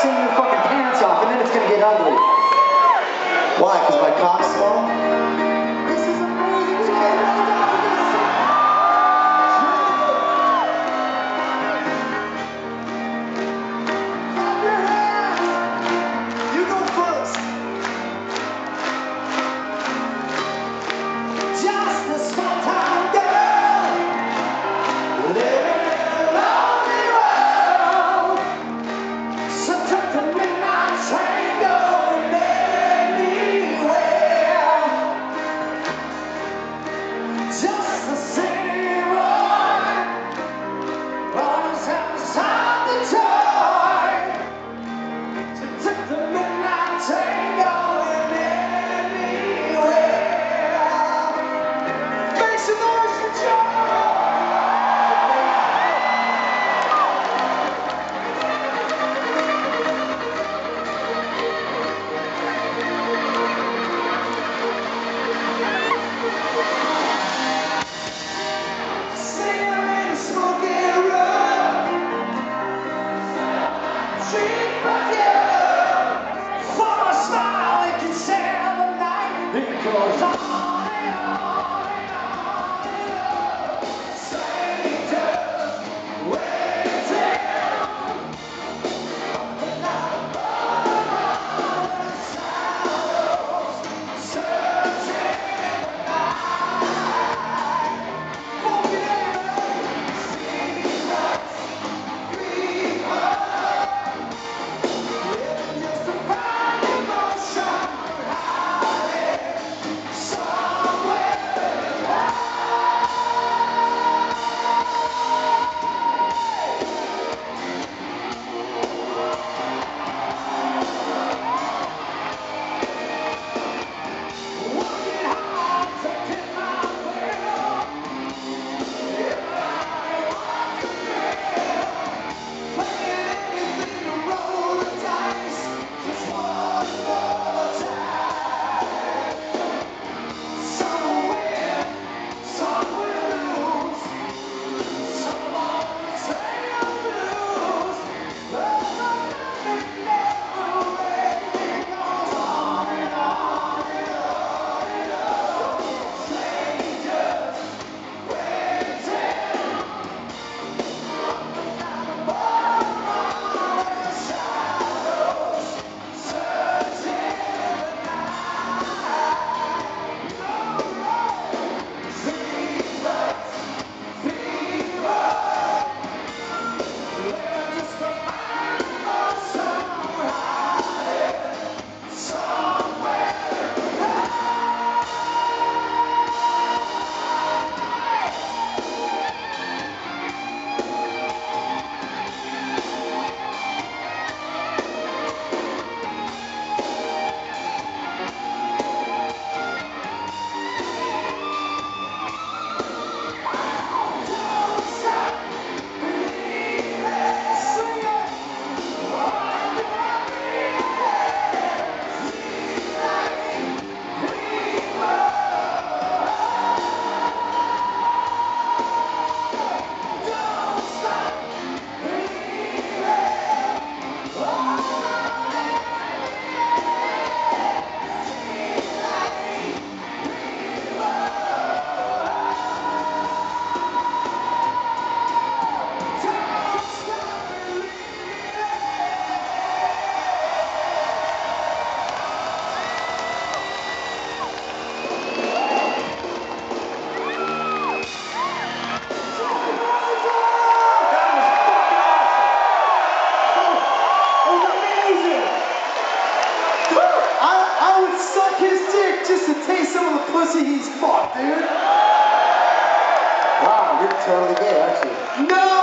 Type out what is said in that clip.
sing your fucking pants off, and then it's gonna get ugly. Why? Because my cock's small? This is amazing. You go first. Just a small town girl pussy he's fucked, dude. Wow, you're totally gay, aren't you? No,